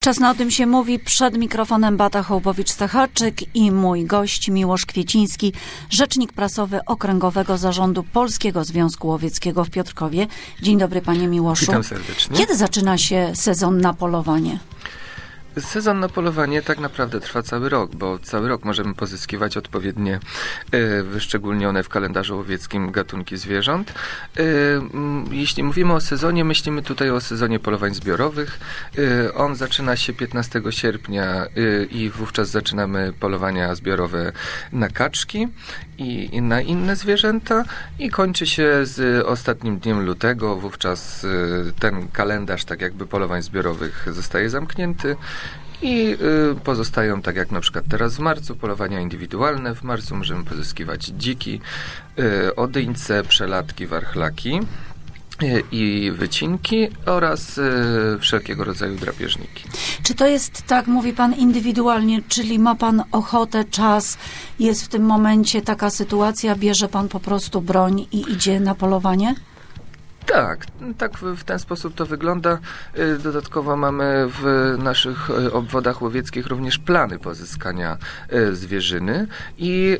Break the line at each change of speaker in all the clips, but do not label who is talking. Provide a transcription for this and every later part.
Czas na o tym się mówi. Przed mikrofonem Bata Hołbowicz-Stachaczyk i mój gość Miłosz Kwieciński, rzecznik prasowy Okręgowego Zarządu Polskiego Związku Łowieckiego w Piotrkowie. Dzień dobry panie Miłoszu.
Witam serdecznie.
Kiedy zaczyna się sezon na polowanie?
Sezon na polowanie tak naprawdę trwa cały rok, bo cały rok możemy pozyskiwać odpowiednie e, wyszczególnione w kalendarzu łowieckim gatunki zwierząt. E, jeśli mówimy o sezonie, myślimy tutaj o sezonie polowań zbiorowych. E, on zaczyna się 15 sierpnia i wówczas zaczynamy polowania zbiorowe na kaczki i, i na inne zwierzęta i kończy się z ostatnim dniem lutego. Wówczas e, ten kalendarz tak jakby polowań zbiorowych zostaje zamknięty. I y, pozostają, tak jak na przykład teraz w marcu, polowania indywidualne. W marcu możemy pozyskiwać dziki, y, odyńce, przelatki, warchlaki y, i wycinki oraz y, wszelkiego rodzaju drapieżniki.
Czy to jest tak, mówi pan indywidualnie, czyli ma pan ochotę, czas, jest w tym momencie taka sytuacja, bierze pan po prostu broń i idzie na polowanie?
Tak, tak w, ten sposób to wygląda. Y, Dodatkowo mamy w naszych y, obwodach łowieckich również plany pozyskania y, zwierzyny i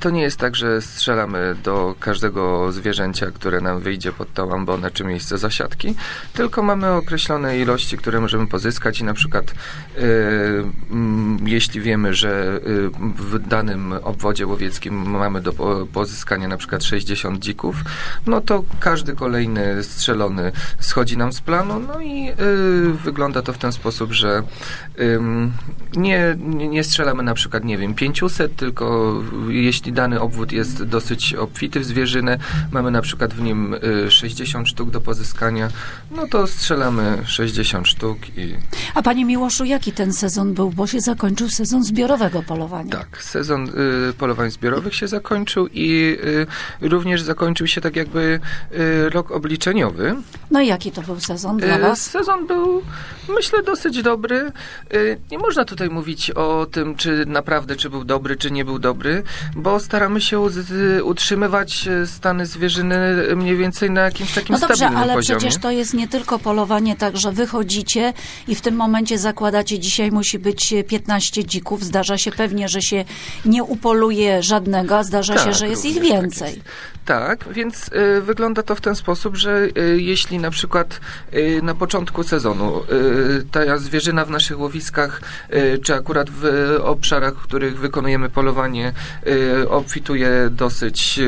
to nie jest tak, że strzelamy do każdego zwierzęcia, które nam wyjdzie pod tą ambonę czy miejsce zasiadki, tylko mamy określone ilości, które możemy pozyskać i na przykład mm, jeśli wiemy, że w danym obwodzie łowieckim mamy do po- pozyskania na przykład 60 dzików, no to każdy kolejny strzelony schodzi nam z planu, no i y, wygląda to w ten sposób, że nie, nie strzelamy na przykład, nie wiem, 500, tylko jeśli dany obwód jest dosyć obfity w zwierzynę, mamy na przykład w nim y, 60 sztuk do pozyskania, no to strzelamy 60 sztuk i
A panie Miłoszu, jaki ten sezon był, bo się zakończył sezon zbiorowego polowania?
Tak, sezon y, polowań zbiorowych się zakończył i y, również zakończył się tak jakby y, rok obliczeniowy.
No i jaki to był sezon dla
Y,
was?
Sezon był, myślę, dosyć dobry. Y, Nie można tutaj mówić o tym, czy naprawdę, czy był dobry, czy nie był dobry, bo staramy się utrzymywać y, stany zwierzyny mniej więcej na jakimś takim
No dobrze,
stabilnym
ale
poziomie.
przecież to jest nie tylko polowanie, tak, że wychodzicie i w tym momencie zakładacie, dzisiaj musi być 15 dzików. Zdarza się pewnie, że się nie upoluje żadnego, a zdarza się,
Tak,
że jest ich
tak
więcej.
jest. Tak, więc y, wygląda to w ten sposób, że y, jeśli na przykład y, na początku sezonu y, ta zwierzyna w naszych łowiskach, czy akurat w obszarach, w których wykonujemy polowanie, obfituje dosyć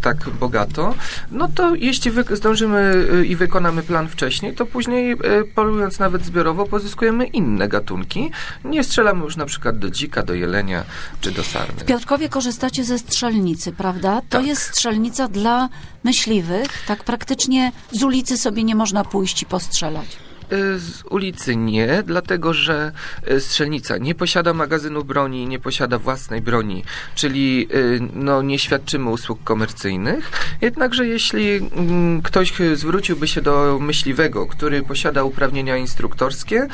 tak bogato, no to jeśli zdążymy i wykonamy plan wcześniej, to później polując nawet zbiorowo pozyskujemy inne gatunki. Nie strzelamy już na przykład do dzika, do jelenia czy do sarny.
W Piotrkowie korzystacie ze strzelnicy, prawda? To
Tak.
jest strzelnica dla myśliwych. Tak praktycznie z ulicy sobie nie można pójść i postrzelać.
Y, Z ulicy nie, dlatego że y, strzelnica nie posiada magazynu broni, nie posiada własnej broni, czyli y, no, nie świadczymy usług komercyjnych. Jednakże jeśli mm, ktoś zwróciłby się do myśliwego, który posiada uprawnienia instruktorskie,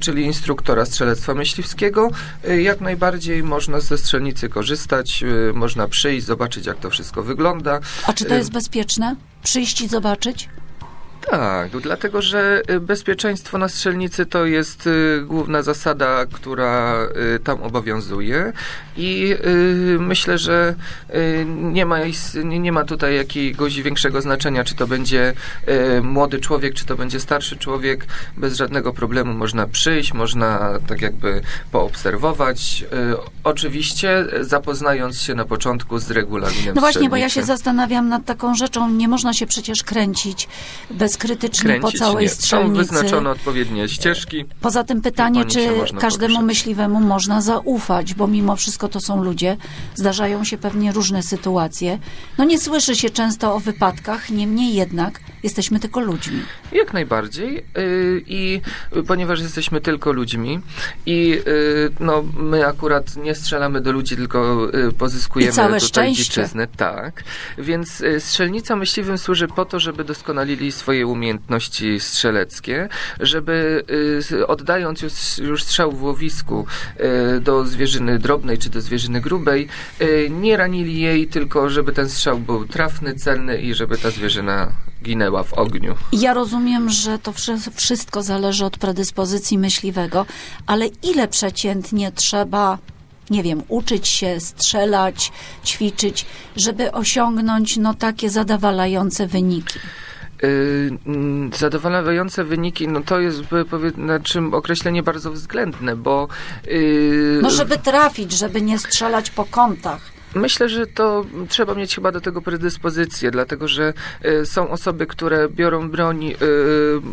czyli instruktora strzelectwa myśliwskiego, jak najbardziej można ze strzelnicy korzystać, można przyjść, zobaczyć jak to wszystko wygląda.
A czy to jest bezpieczne? Przyjść i zobaczyć?
Tak, dlatego że y, bezpieczeństwo na strzelnicy to jest y, główna zasada, która y, tam obowiązuje i myślę, że nie ma, nie, ma tutaj jakiegoś większego znaczenia, czy to będzie młody człowiek, czy to będzie starszy człowiek. Bez żadnego problemu można przyjść, można tak jakby poobserwować. Oczywiście zapoznając się na początku z regulaminem
No właśnie, bo ja się zastanawiam nad taką rzeczą. Nie można się przecież kręcić bezkrytycznie po
Kręcić
całej
nie. Są
strzelnicy.
wyznaczone odpowiednie ścieżki.
Poza tym pytanie,
po
czy każdemu
poruszać.
myśliwemu można zaufać, bo mimo wszystko to są ludzie, zdarzają się pewnie różne sytuacje. No nie słyszy się często o wypadkach, niemniej jednak jesteśmy tylko ludźmi.
Jak najbardziej. Yy, I ponieważ jesteśmy tylko ludźmi i yy, no, my akurat nie strzelamy do ludzi, tylko yy, pozyskujemy
I całe
tutaj
szczęście.
dziczyznę. Tak. Więc strzelnica myśliwym służy po to, żeby doskonalili swoje umiejętności strzeleckie, żeby oddając już, już strzał w łowisku do zwierzyny drobnej czy do zwierzyny grubej, nie ranili jej, tylko żeby ten strzał był trafny, celny i żeby ta zwierzyna ginęła w ogniu.
Ja rozumiem, że to wszy- wszystko zależy od predyspozycji myśliwego, ale ile przeciętnie trzeba, nie wiem, uczyć się, strzelać, ćwiczyć, żeby osiągnąć no takie zadowalające wyniki?
Yy, mm, Zadowalające wyniki, no to jest znaczy, określenie bardzo względne, bo yy,
No żeby trafić, żeby nie strzelać po kątach.
Myślę, że to trzeba mieć chyba do tego predyspozycję, dlatego że y, są osoby, które biorą broń, y,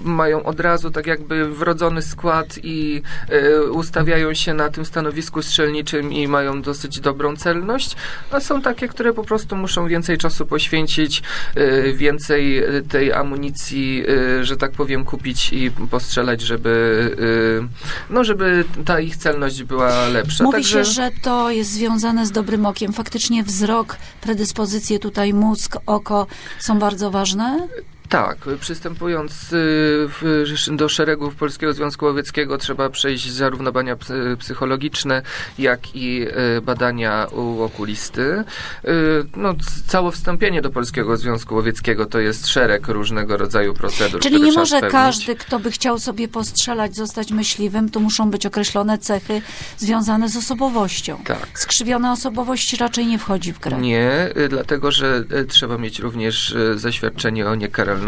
mają od razu tak jakby wrodzony skład i y, ustawiają się na tym stanowisku strzelniczym i mają dosyć dobrą celność, a są takie, które po prostu muszą więcej czasu poświęcić, więcej tej amunicji, że tak powiem, kupić i postrzelać, żeby, no, żeby ta ich celność była lepsza.
Mówi
Także...
się, że to jest związane z dobrym okiem. Faktycznie wzrok, predyspozycje tutaj, mózg, oko są bardzo ważne?
Tak, przystępując y, do szeregów Polskiego Związku Łowieckiego trzeba przejść zarówno badania psy- psychologiczne, jak i y, badania u okulisty. Y, No, całe wstąpienie do Polskiego Związku Łowieckiego to jest szereg różnego rodzaju procedur.
Czyli nie może
spełnić.
każdy, kto by chciał sobie postrzelać, zostać myśliwym, tu muszą być określone cechy związane z osobowością.
Tak.
Skrzywiona osobowość raczej nie wchodzi w grę.
Nie, dlatego że trzeba mieć również zaświadczenie o niekaralności.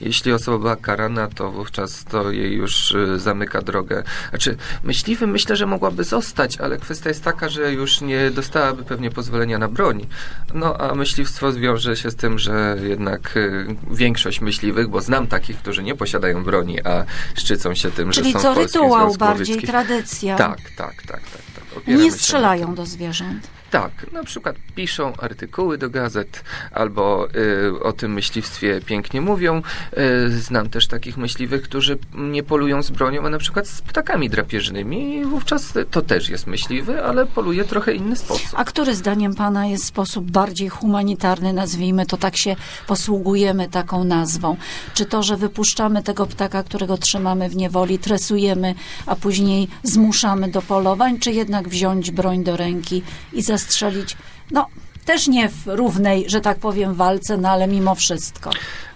Jeśli osoba była karana, to wówczas to jej już y, zamyka drogę. Znaczy, myśliwym myślę, że mogłaby zostać, ale kwestia jest taka, że już nie dostałaby pewnie pozwolenia na broń. No a myśliwstwo zwiąże się z tym, że jednak y, większość myśliwych, bo znam takich, którzy nie posiadają broni, a szczycą się tym,
Czyli
że są
co
w Polskim
rytuał bardziej, tradycja.
Tak, tak, tak, tak. tak.
Nie strzelają do zwierząt.
Tak, na przykład piszą artykuły do gazet albo y, o tym myśliwstwie pięknie mówią. Y, znam też takich myśliwych, którzy nie polują z bronią, a na przykład z ptakami drapieżnymi i wówczas to też jest myśliwy, ale poluje trochę inny sposób.
A który zdaniem pana jest sposób bardziej humanitarny, nazwijmy to, tak się posługujemy taką nazwą? Czy to, że wypuszczamy tego ptaka, którego trzymamy w niewoli, tresujemy, a później zmuszamy do polowań, czy jednak wziąć broń do ręki i zastrzelić, no, też nie w równej, że tak powiem, walce, no ale mimo wszystko.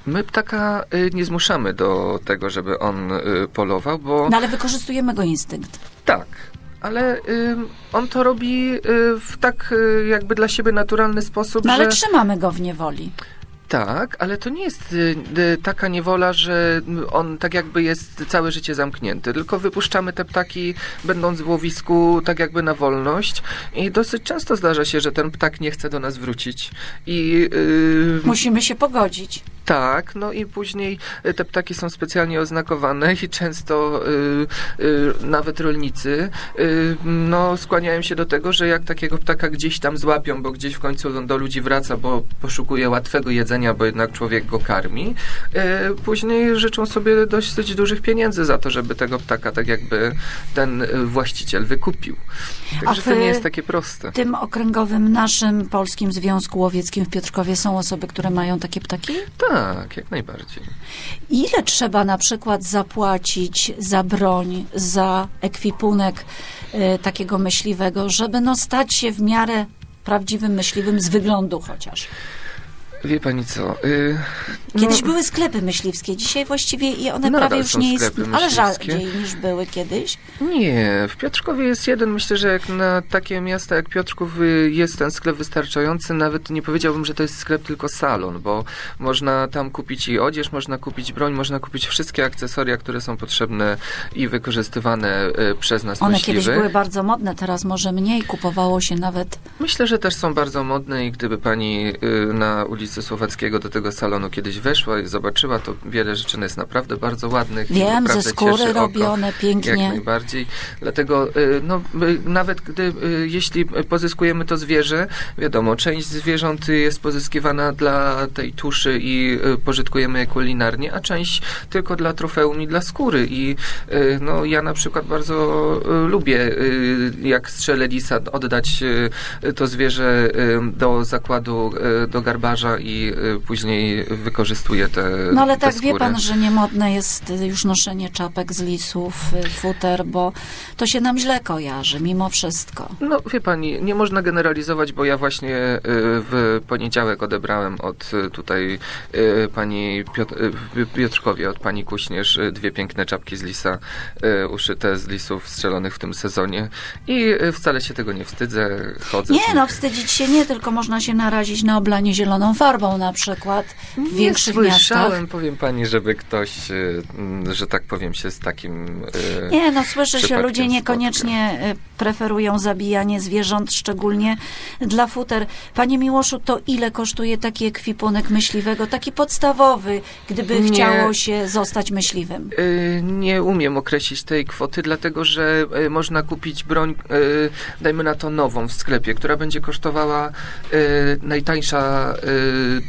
My ptaka y, nie zmuszamy do tego, żeby on y, polował, bo
No ale wykorzystujemy go instynkt.
tak. Ale y, on to robi w tak jakby dla siebie naturalny sposób,
No ale
że...
trzymamy go w niewoli.
Tak, ale to nie jest y, y, taka niewola, że on tak jakby jest całe życie zamknięty, tylko wypuszczamy te ptaki, będąc w łowisku, tak jakby na wolność i dosyć często zdarza się, że ten ptak nie chce do nas wrócić i y,
Musimy się pogodzić.
Tak, no i później y, te ptaki są specjalnie oznakowane i często y, y, nawet rolnicy y, no, skłaniają się do tego, że jak takiego ptaka gdzieś tam złapią, bo gdzieś w końcu do ludzi wraca, bo poszukuje łatwego jedzenia, bo jednak człowiek go karmi, y, później życzą sobie dosyć dużych pieniędzy za to, żeby tego ptaka tak jakby ten y, właściciel wykupił. Także to nie jest takie proste.
W tym okręgowym naszym Polskim Związku Łowieckim w Piotrkowie są osoby, które mają takie ptaki?
Tak, jak najbardziej.
Ile trzeba na przykład zapłacić za broń, za ekwipunek y, takiego myśliwego, żeby no, stać się w miarę prawdziwym myśliwym z wyglądu chociaż?
Wie pani co? Y,
Kiedyś
no-
były sklepy myśliwskie, dzisiaj właściwie i one prawie już nie istnieją, ale rzadziej niż były kiedyś.
Nie, w Piotrkowie jest jeden. Myślę, że jak na takie miasta jak Piotrków y, jest ten sklep wystarczający. Nawet nie powiedziałbym, że to jest sklep, tylko salon, bo można tam kupić i odzież, można kupić broń, można kupić wszystkie akcesoria, które są potrzebne i wykorzystywane y, przez nas
One
myśliwych.
kiedyś były bardzo modne, teraz może mniej, kupowało się nawet
Myślę, że też są bardzo modne i gdyby pani na ulicy Słowackiego do tego salonu kiedyś weszła i zobaczyła, to wiele rzeczy jest naprawdę bardzo ładnych.
Wiem, ze skóry
oko.
robione
Jak
pięknie.
najbardziej. Dlatego, y, no, y, nawet gdy, y, jeśli pozyskujemy to zwierzę, wiadomo, część zwierząt jest pozyskiwana dla tej tuszy i pożytkujemy je kulinarnie, a część tylko dla trofeum i dla skóry. I no, ja na przykład bardzo lubię, jak strzelę lisa, oddać to zwierzę do zakładu, do garbarza i y, później wykorzystuje te
No ale
te
tak wie
skóry.
pan, że niemodne jest już noszenie czapek z lisów, y, futer, bo to się nam źle kojarzy, mimo wszystko.
No, wie pani, nie można generalizować, bo ja właśnie y, w poniedziałek odebrałem od tutaj pani Piotr, Piotrkowie, od pani Kuśnierz dwie piękne czapki z lisa uszyte z lisów strzelonych w tym sezonie i wcale się tego nie wstydzę, chodzę
Nie no, wstydzić się nie, tylko można się narazić na oblanie zieloną farbą na przykład w większych
nie
miastach.
słyszałem, powiem pani, żeby ktoś, y, że tak powiem, się z takim... y,
Nie, no słyszę, że
przypadkiem
ludzie niekoniecznie y, preferują zabijanie zwierząt, szczególnie dla futer. Panie Miłoszu, to ile kosztuje taki ekwipunek myśliwego, taki podstawowy, gdyby
Nie.
chciało się zostać myśliwym?
Nie umiem określić tej kwoty, dlatego że można kupić broń, dajmy na to nową w sklepie, która będzie kosztowała najtańsza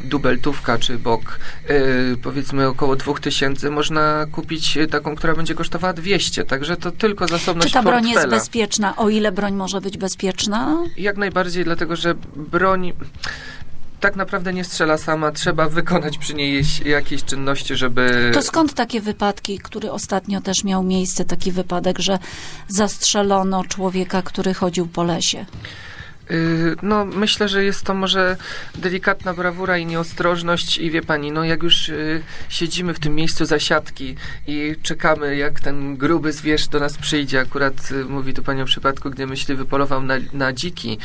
dubeltówka czy bok, y, powiedzmy około 2000. Można kupić y, taką, która będzie kosztowała 200, także to tylko zasobność
Czy ta broń jest
portfela.
bezpieczna? O ile broń może być bezpieczna?
Jak najbardziej, dlatego że broń tak naprawdę nie strzela sama, trzeba wykonać przy niej jakieś czynności, żeby...
To skąd takie wypadki, który ostatnio też miał miejsce, taki wypadek, że zastrzelono człowieka, który chodził po lesie?
Y, No, myślę, że jest to może delikatna brawura i nieostrożność i wie pani, no jak już y, siedzimy w tym miejscu zasiadki i czekamy, jak ten gruby zwierz do nas przyjdzie, akurat y, mówi tu pani o przypadku, gdzie myśliwy polował na, na dziki,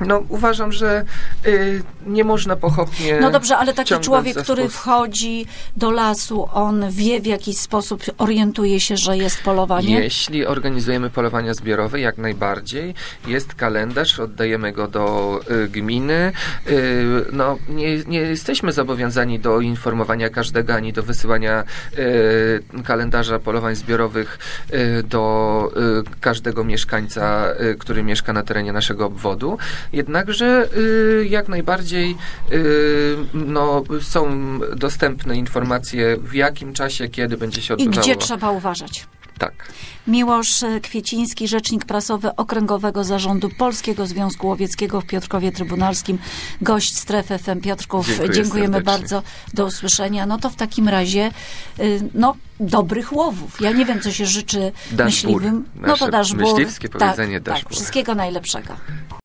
no uważam, że y, nie można pochopnie
No dobrze, ale taki człowiek, który wchodzi do lasu, on wie w jakiś sposób, orientuje się, że jest polowanie?
Jeśli organizujemy polowania zbiorowe, jak najbardziej. Jest kalendarz, oddajemy go do y, gminy. Y, no, nie, nie jesteśmy zobowiązani do informowania każdego, ani do wysyłania y, kalendarza polowań zbiorowych y, do y, każdego mieszkańca, który mieszka na terenie naszego obwodu. Jednakże y, jak najbardziej y, no, są dostępne informacje, w jakim czasie, kiedy będzie się
I
odbywało.
gdzie trzeba uważać?
Tak.
Miłosz Kwieciński, rzecznik prasowy Okręgowego Zarządu Polskiego Związku Łowieckiego w Piotrkowie Trybunalskim, gość strefy FM Piotrków.
Dziękuję
Dziękujemy
serdecznie.
bardzo. Do usłyszenia. No to w takim razie, y, no, dobrych łowów. Ja nie wiem, co się życzy myśliwym. No to daszbur.
myśliwskie
tak,
powiedzenie
tak,
daszbur.
wszystkiego najlepszego.